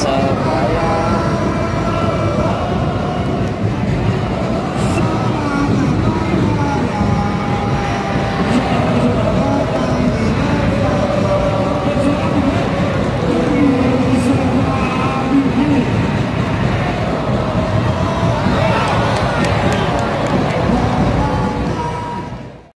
So.